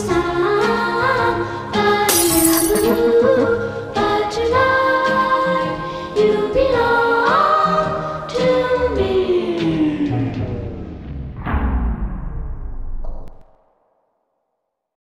star.